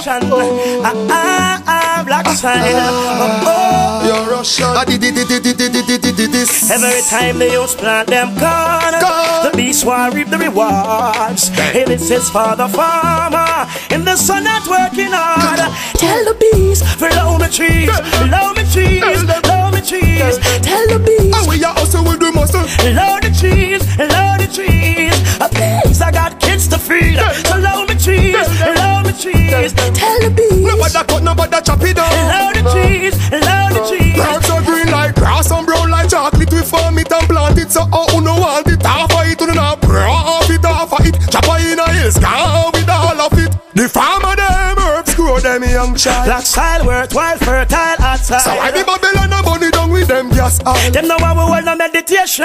Russian. Ah, ah, ah, black sign. Oh, oh. You're Russian. Every time the youths plant them corn, the beast will reap the rewards. Hey, this is for the farmer in the sun not working hard. Tell the beast, below me trees, below me trees, below me trees. Tell the beast. Oh, we are also with the muscle. Load the trees, load the trees. Please, I got kids to feed. So me trees. Tell the bees, Nobody cut, nobody chop it down. follow the trees, follow the trees. Herbs are green like grass and brown like chocolate. We farm it and plant it so oh, how you know want it. Half of it, you know, off it, half of it. Chop it in a hills, gone with all of it. The farmer them herbs grow them young child. Black soil worthwhile, fertile outside. So I be Babylon bunny with them gas oil. Them know how we hold no meditation.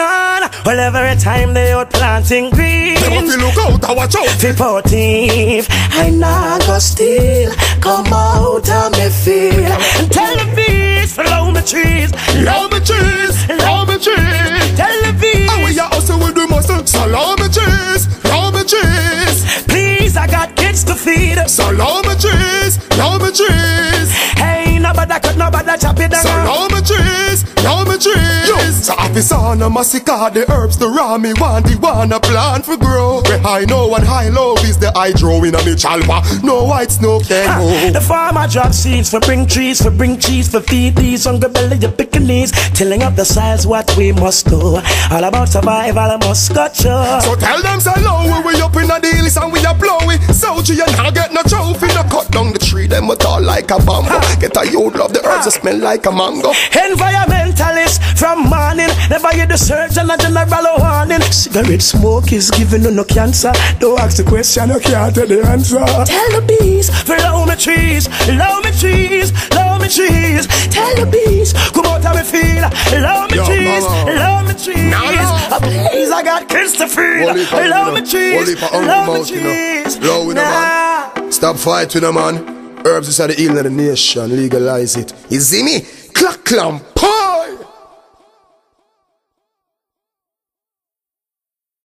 Well, every time they out planting green. Them to look out and watch out. Supportive, I not go steal. Come out of me feel. And tell the bees, follow me trees. Love me cheese, love me cheese. Tell the bees, And we are also with the muscle. So love me cheese, love me cheese. please, I got kids to feed. So love me cheese, love me cheese. So on a massacre, the herbs, the raw me want, the one a plant for grow. Where high no and high low is the hydro in a me chalpa. No white snow can Ah, The farmer drop seeds for bring trees, for bring cheese, for feed these hungry belly, the pickaninnies. Tilling up the size what we must do. All about survival, I must got you. So tell them say low, we up in the deals and we a blowing. So like a bamboo. Get a youth love the herbs that smell like a mango. Environmentalist from morning, never hear the surgeon and general warning. Cigarette smoke is giving you no cancer. Don't ask the question, you can't tell the answer. Tell the bees, follow me trees, love me trees, love me trees. Tell the bees, come out how me feel, love me Yo, trees, mama. love me trees. Nah, nah. A place I got kids to feed, Holy love me trees, Holy for hungry love me mouth, you know. trees. Low with a man. Stop fight with a man. Herbs is the healing of the nation. Legalize it. You see me? Clack clam. Pah!